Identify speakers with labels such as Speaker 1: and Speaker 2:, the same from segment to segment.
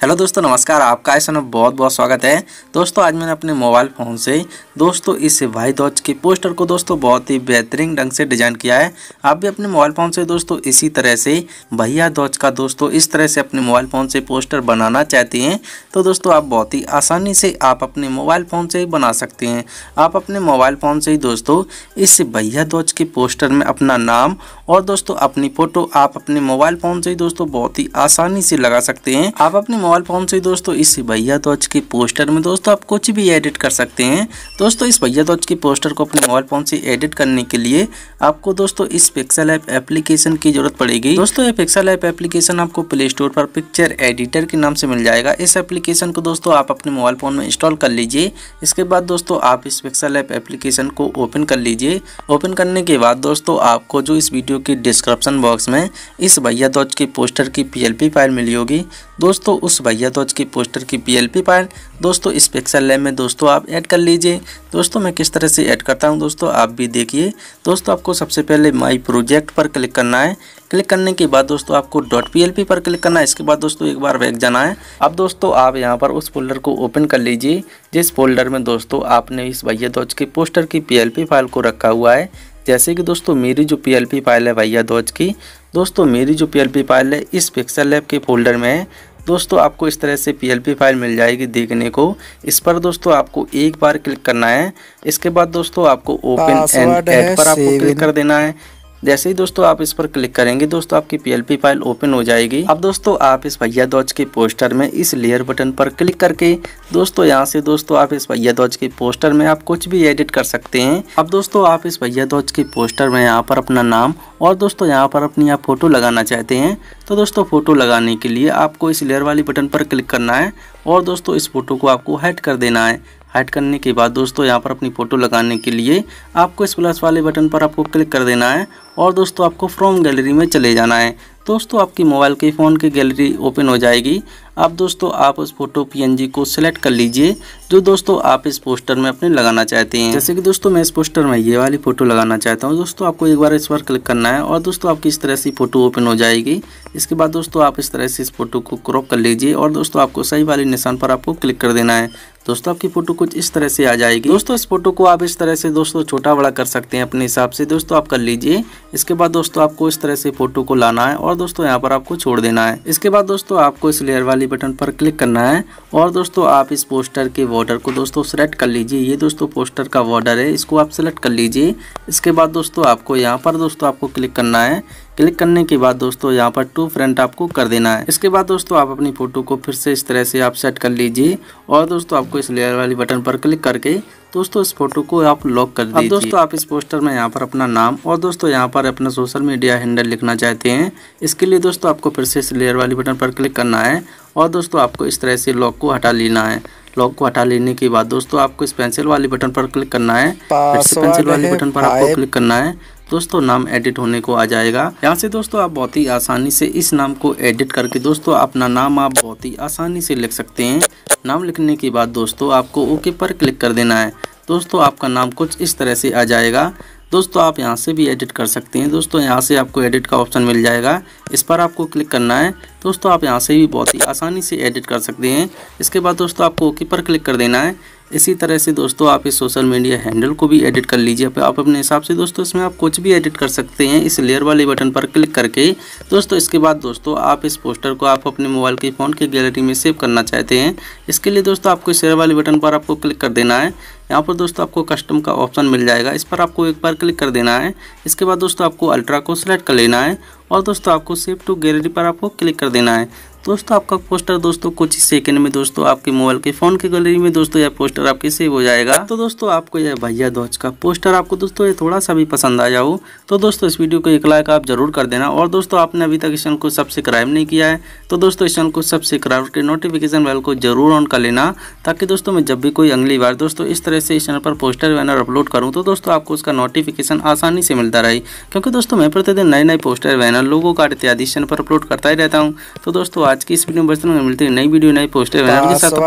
Speaker 1: Hello दोस्तों, नमस्कार, आपका ऐसा में बहुत बहुत स्वागत है। दोस्तों, आज मैंने अपने मोबाइल फ़ोन से दोस्तों इस भाई दोज के पोस्टर को दोस्तों बहुत ही बेहतरीन ढंग से डिज़ाइन किया है। आप भी अपने मोबाइल फ़ोन से दोस्तों इसी तरह से भैया दोज का दोस्तों इस तरह से अपने मोबाइल फ़ोन से पोस्टर बनाना चाहते हैं। तो दोस्तों, आप बहुत ही आसानी से आप अपने मोबाइल फ़ोन से ही बना सकते हैं। आप अपने मोबाइल फ़ोन से ही दोस्तों इस भैया दोज के पोस्टर में अपना नाम और दोस्तों अपनी फ़ोटो आप अपने मोबाइल फ़ोन से ही दोस्तों बहुत ही आसानी से लगा सकते हैं। आप अपने मोबाइल फ़ोन से दोस्तों, इस भैया ध्वज के पोस्टर में दोस्तों आप कुछ भी एडिट कर सकते हैं। दोस्तों, इस भैया ध्वज के पोस्टर को अपने मोबाइल फ़ोन से एडिट करने के लिए आपको दोस्तों इस पिक्सल ऐप एप्लीकेशन की ज़रूरत पड़ेगी। दोस्तों ये पिक्सल ऐप एप्लीकेशन आपको प्ले स्टोर पर पिक्चर एडिटर के नाम से मिल जाएगा। इस एप्लीकेशन को दोस्तों आप अपने मोबाइल फ़ोन में इंस्टॉल कर लीजिए। इसके बाद दोस्तों आप इस पिक्सल ऐप एप्लीकेशन को ओपन कर लीजिए। ओपन करने के बाद दोस्तों आपको जो इस वीडियो के डिस्क्रिप्शन बॉक्स में इस भैया ध्वज के पोस्टर की पीएलपी फ़ाइल मिली होगी, दोस्तों उस भैया ध्वज की पोस्टर की पीएलपी फ़ाइल। दोस्तों, इस पिक्सल लैब में दोस्तों आप ऐड कर लीजिए। दोस्तों, मैं किस तरह से ऐड करता हूँ दोस्तों, आप भी देखिए। दोस्तों, आपको सबसे पहले माई प्रोजेक्ट पर क्लिक करना है। क्लिक करने के बाद दोस्तों, आपको डॉट पीएलपी पर क्लिक करना है। इसके बाद दोस्तों, एक बार बैक जाना है। अब दोस्तों, आप यहाँ पर उस फोल्डर को ओपन कर लीजिए, जिस फोल्डर में दोस्तों आपने इस भैया ध्वज के पोस्टर की पीएलपी फ़ाइल को रखा हुआ है। जैसे कि दोस्तों, मेरी जो पीएलपी फ़ाइल है भैया ध्वज की, दोस्तों, मेरी जो पीएलपी फ़ाइल है इस पिक्सल लैब के फोल्डर में है। दोस्तों आपको इस तरह से पीएलपी फ़ाइल मिल जाएगी देखने को। इस पर दोस्तों आपको एक बार क्लिक करना है। इसके बाद दोस्तों आपको ओपन एंड एड पर आपको क्लिक कर देना है। जैसे ही दोस्तों आप इस पर क्लिक करेंगे, दोस्तों आपकी पीएलपी फ़ाइल ओपन हो जाएगी। अब दोस्तों आप इस भैया ध्वज के पोस्टर में इस लेयर बटन पर क्लिक करके, दोस्तों यहाँ से दोस्तों आप इस भैया ध्वज के पोस्टर में आप कुछ भी एडिट कर सकते हैं। अब दोस्तों आप इस भैया ध्वज के पोस्टर में यहाँ पर अपना नाम और दोस्तों यहाँ पर अपनी आप फ़ोटो लगाना चाहते हैं तो दोस्तों फ़ोटो लगाने के लिए आपको इस लेयर वाली बटन पर क्लिक करना है और दोस्तों इस फ़ोटो को आपको हाइड कर देना है। हाइड करने के बाद दोस्तों यहाँ पर अपनी फ़ोटो लगाने के लिए आपको इस प्लस वाले बटन पर आपको क्लिक कर देना है और दोस्तों आपको फ्रॉम गैलरी में चले जाना है। दोस्तों आपकी मोबाइल के फ़ोन की गैलरी ओपन हो जाएगी। अब दोस्तों, आप उस फ़ोटो पीएनजी को सिलेक्ट कर लीजिए, जो दोस्तों आप इस पोस्टर में अपने लगाना चाहते हैं। जैसे कि दोस्तों, मैं इस पोस्टर में ये वाली फ़ोटो लगाना चाहता हूँ। दोस्तों, आपको एक बार इस पर क्लिक करना है और दोस्तों, आपकी इस तरह से फ़ोटो ओपन हो जाएगी। इसके बाद दोस्तों, आप इस तरह से इस फ़ोटो को क्रॉप कर लीजिए और दोस्तों, आपको सही वाले निशान पर आपको क्लिक कर देना है। दोस्तों, आपकी फ़ोटो कुछ इस तरह से आ जाएगी। दोस्तों, इस फ़ोटो को आप इस तरह से दोस्तों, छोटा बड़ा कर सकते हैं अपने हिसाब से। दोस्तों, आप कर लीजिए। इसके बाद दोस्तों, आपको इस तरह से फ़ोटो को लाना है और दोस्तों, यहाँ पर आपको छोड़ देना है। इसके बाद दोस्तों, आपको इस लेयर वाली बटन पर क्लिक करना है। और दोस्तों, आप इस पोस्टर के बॉर्डर को दोस्तों सेलेक्ट कर लीजिए। ये दोस्तों पोस्टर का बॉर्डर है, इसको आप सेलेक्ट कर लीजिए। इसके बाद दोस्तों, आपको यहाँ पर दोस्तों आपको क्लिक करना है। क्लिक करने के बाद दोस्तों, यहाँ पर टू फ्रंट आपको कर देना है। इसके बाद दोस्तों, आप अपनी फ़ोटो को फिर से इस तरह से आप सेट कर लीजिए। और दोस्तों, आपको इस लेयर वाली बटन पर क्लिक करके दोस्तों इस फ़ोटो को आप लॉक कर दीजिए। दोस्तों आप इस पोस्टर में यहाँ पर अपना नाम और दोस्तों यहाँ पर अपना सोशल मीडिया हैंडल लिखना चाहते हैं। इसके लिए दोस्तों आपको फिर से इस लेयर वाली बटन पर क्लिक करना है और दोस्तों आपको इस तरह से लॉक को हटा लेना है। लॉक को हटा लेने के बाद दोस्तों आपको इस पेंसिल वाली बटन पर क्लिक करना है। पेंसिल वाली बटन पर आपको क्लिक करना है। दोस्तों, नाम एडिट होने को आ जाएगा। यहाँ से दोस्तों, आप बहुत ही आसानी से इस नाम को एडिट करके दोस्तों, अपना नाम आप बहुत ही आसानी से लिख सकते हैं। नाम लिखने के बाद दोस्तों, आपको ओके पर क्लिक कर देना है। दोस्तों, आपका नाम कुछ इस तरह से आ जाएगा। दोस्तों, आप यहाँ से भी एडिट कर सकते हैं। दोस्तों, यहाँ से आपको एडिट का ऑप्शन मिल जाएगा। इस पर आपको क्लिक करना है। दोस्तों, आप यहाँ से भी बहुत ही आसानी से एडिट कर सकते हैं। इसके बाद दोस्तों, आपको ओके पर क्लिक कर देना है। इसी तरह से दोस्तों आप इस सोशल मीडिया हैंडल को भी एडिट कर लीजिए। आप अपने हिसाब से दोस्तों इसमें आप कुछ भी एडिट कर सकते हैं। इस लेयर वाले बटन पर क्लिक करके दोस्तों इसके बाद दोस्तों आप इस पोस्टर को आप अपने मोबाइल के फ़ोन की गैलरी में सेव करना चाहते हैं। इसके लिए दोस्तों आपको लेयर वाले बटन पर आपको क्लिक कर देना है। यहाँ पर दोस्तों आपको कस्टम का ऑप्शन मिल जाएगा। इस पर आपको एक बार क्लिक कर देना है। इसके बाद दोस्तों आपको अल्ट्रा को सिलेक्ट कर लेना है और दोस्तों आपको सेव टू गैलरी पर आपको क्लिक कर देना है। दोस्तों, आपका पोस्टर दोस्तों कुछ ही सेकंड में दोस्तों आपके मोबाइल के फ़ोन की गैलरी में दोस्तों यह पोस्टर आपके सेव हो जाएगा। तो दोस्तों, आपको यह भैया ध्वज का पोस्टर आपको दोस्तों ये थोड़ा सा भी पसंद आ जाओ तो दोस्तों इस वीडियो को एक लाइक आप ज़रूर कर देना। और दोस्तों, आपने अभी तक इस चैनल को सब्सक्राइब नहीं किया है तो दोस्तों इस चैनल को सब्सक्राइब करके नोटिफिकेशन बेल को ज़रूर ऑन कर लेना, ताकि दोस्तों मैं जब भी कोई अगली बार दोस्तों इस तरह से इस चैनल पर पोस्टर बैनर अपलोड करूँ तो दोस्तों आपको उसका नोटिफिकेशन आसानी से मिलता रहे। क्योंकि दोस्तों, मैं प्रतिदिन नए नए पोस्टर बैनर लोगों कार्ड इत्यादि चैनल पर अपलोड करता ही रहता हूँ। तो दोस्तों आज की इस वीडियो में बचते मिलते हैं नई वीडियो नई पोस्टर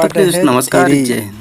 Speaker 1: तक नमस्कार जय